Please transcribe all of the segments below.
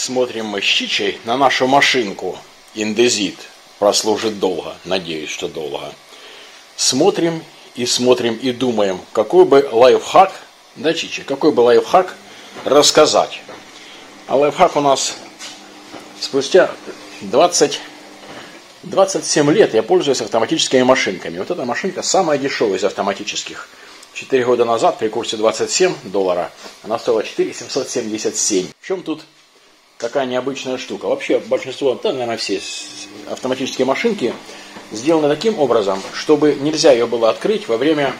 Смотрим мы с Чичей на нашу машинку. Индезит. Прослужит долго. Надеюсь, что долго. Смотрим и смотрим и думаем, какой бы лайфхак, да, Чичи, какой бы лайфхак рассказать. А лайфхак у нас спустя 20, 27 лет я пользуюсь автоматическими машинками. Вот эта машинка самая дешевая из автоматических. Четыре года назад при курсе 27 доллара она стоила 4 777. В чем тут какая необычная штука? Вообще большинство, да, наверное, все автоматические машинки сделаны таким образом, чтобы нельзя ее было открыть во время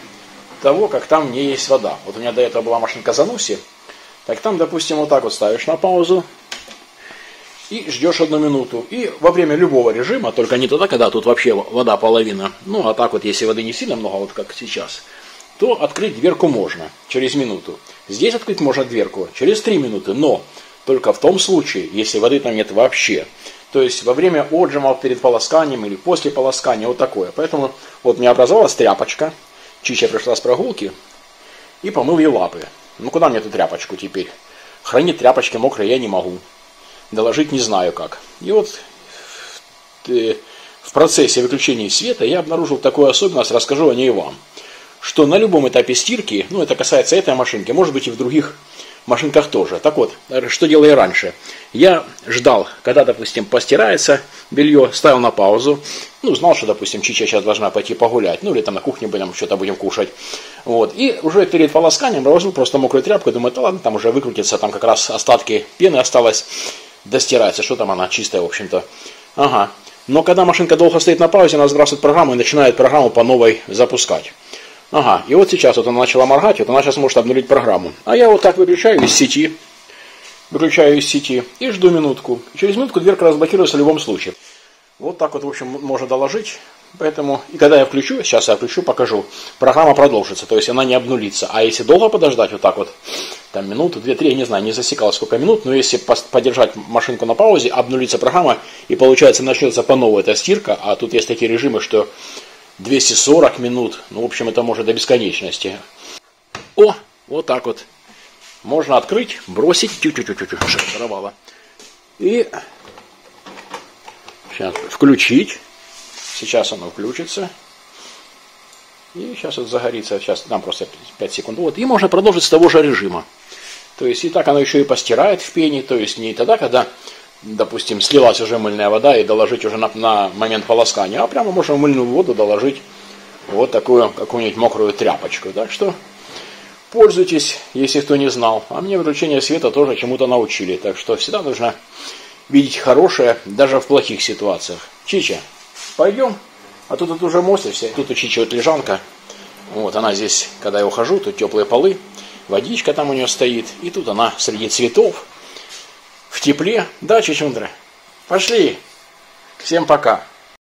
того, как там не есть вода. Вот у меня до этого была машинка Зануси, так там, допустим, вот так вот ставишь на паузу и ждешь одну минуту. И во время любого режима, только не тогда, когда тут вообще вода половина, ну а так вот, если воды не сильно много, вот как сейчас, то открыть дверку можно через минуту. Здесь открыть можно дверку через 3 минуты, но только в том случае, если воды там нет вообще. То есть во время отжимов перед полосканием или после полоскания, вот такое. Поэтому вот у меня образовалась тряпочка, Чича пришла с прогулки и помыл ей лапы. Ну куда мне эту тряпочку теперь? Хранить тряпочки мокрые я не могу. Доложить не знаю как. И вот э, в процессе выключения света я обнаружил такую особенность, расскажу о ней вам что на любом этапе стирки, ну это касается этой машинки, может быть и в других машинках тоже. Так вот, что делал я раньше? Я ждал, когда, допустим, постирается белье, ставил на паузу, ну, знал, что, допустим, Чича сейчас должна пойти погулять, ну, или там на кухне будем, что-то будем кушать. Вот, и уже перед полосканием разложил просто мокрую тряпку, думаю, да ладно, там уже выкрутится, там как раз остатки пены осталось, достирается, что там она чистая, в общем-то. Ага. Но когда машинка долго стоит на паузе, она сбрасывает программу и начинает программу по новой запускать. Ага, и вот сейчас вот она начала моргать, вот она сейчас может обнулить программу. А я вот так выключаю из сети, выключаю из сети и жду минутку. Через минутку дверка разблокируется в любом случае. Вот так вот, в общем, можно доложить. Поэтому, и когда я включу, сейчас я включу, покажу, программа продолжится, то есть она не обнулится. А если долго подождать, вот так вот, там минуту, две, три, я не знаю, не засекал сколько минут, но если подержать машинку на паузе, обнулится программа, и получается начнется по новой эта стирка, а тут есть такие режимы, что 240 минут. Ну, в общем, это может до бесконечности. О, вот так вот. Можно открыть, бросить. Тю-тю-тю-тю-тю, шокировало. И сейчас включить. Сейчас оно включится. И сейчас вот загорится. Сейчас нам просто 5 секунд. Вот. И можно продолжить с того же режима. То есть и так оно еще и постирает в пене. То есть не тогда, когда допустим, слилась уже мыльная вода и доложить уже на, на момент полоскания, а прямо можно мыльную воду доложить вот такую какую-нибудь мокрую тряпочку. Так что пользуйтесь, если кто не знал. А мне выключение света тоже чему-то научили. Так что всегда нужно видеть хорошее даже в плохих ситуациях. Чича, пойдем? А тут, тут уже мостишься. Тут у Чичи вот лежанка. Вот она здесь, когда я ухожу, тут теплые полы. Водичка там у нее стоит. И тут она среди цветов в тепле. Да, Чичундра? Пошли. Всем пока.